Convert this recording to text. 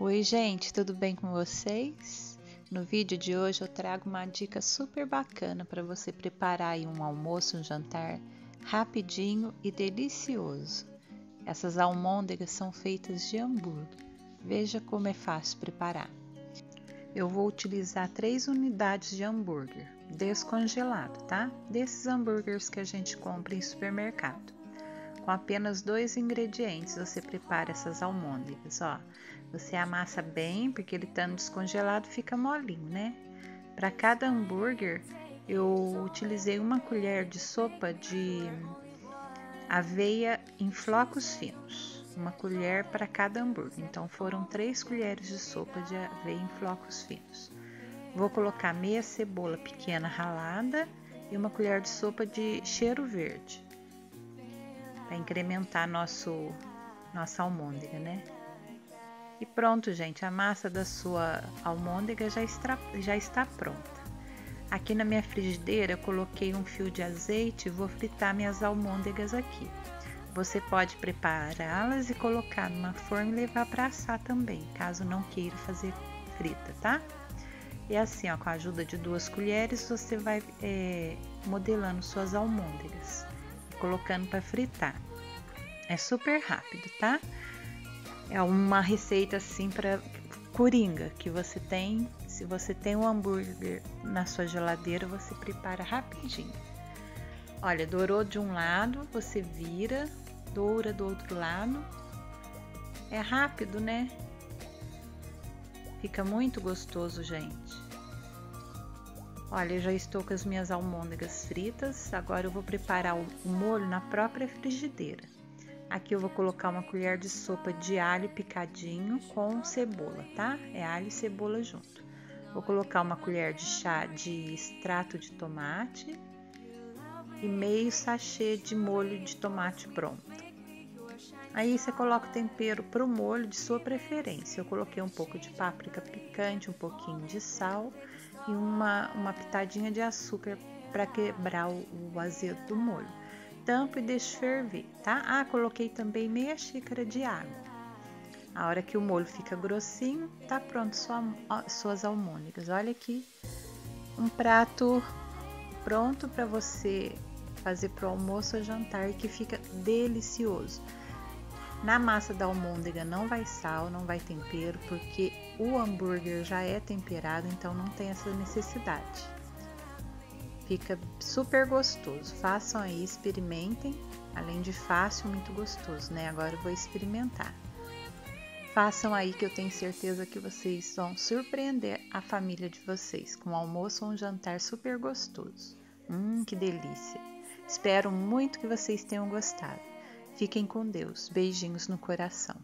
Oi, gente, tudo bem com vocês? No vídeo de hoje eu trago uma dica super bacana para você preparar um almoço, um jantar rapidinho e delicioso. Essas almôndegas são feitas de hambúrguer. Veja como é fácil preparar. Eu vou utilizar três unidades de hambúrguer descongelado, tá? Desses hambúrgueres que a gente compra em supermercado. Com apenas dois ingredientes você prepara essas almôndegas, ó. Você amassa bem, porque ele estando descongelado fica molinho, né? Para cada hambúrguer eu utilizei uma colher de sopa de aveia em flocos finos, uma colher para cada hambúrguer. Então foram três colheres de sopa de aveia em flocos finos. Vou colocar meia cebola pequena ralada e uma colher de sopa de cheiro verde para incrementar nosso nossa almôndega, né? E pronto, gente, a massa da sua almôndega já está, já está pronta. Aqui na minha frigideira coloquei um fio de azeite e vou fritar minhas almôndegas aqui. Você pode prepará-las e colocar numa forma e levar para assar também, caso não queira fazer frita, tá? E assim, ó, com a ajuda de duas colheres, você vai é, modelando suas almôndegas colocando para fritar. É super rápido, tá? É uma receita assim para coringa que você tem. Se você tem um hambúrguer na sua geladeira, você prepara rapidinho. Olha, dourou de um lado, você vira, doura do outro lado. É rápido, né? Fica muito gostoso, gente. Olha, eu já estou com as minhas almôndegas fritas, agora eu vou preparar o molho na própria frigideira. Aqui eu vou colocar uma colher de sopa de alho picadinho com cebola, tá? É alho e cebola junto. Vou colocar uma colher de chá de extrato de tomate e meio sachê de molho de tomate pronto. Aí você coloca o tempero para o molho de sua preferência. Eu coloquei um pouco de páprica picante, um pouquinho de sal e uma, uma pitadinha de açúcar para quebrar o, o azedo do molho. Tampo e deixo ferver, tá? Ah, coloquei também meia xícara de água. A hora que o molho fica grossinho, tá pronto sua, suas almôndegas. Olha aqui, um prato pronto para você fazer para o almoço ou jantar que fica delicioso. Na massa da almôndega não vai sal, não vai tempero, porque o hambúrguer já é temperado, então não tem essa necessidade. Fica super gostoso. Façam aí, experimentem. Além de fácil, muito gostoso, né? Agora eu vou experimentar. Façam aí que eu tenho certeza que vocês vão surpreender a família de vocês com um almoço ou um jantar super gostoso. Hum, que delícia! Espero muito que vocês tenham gostado. Fiquem com Deus. Beijinhos no coração.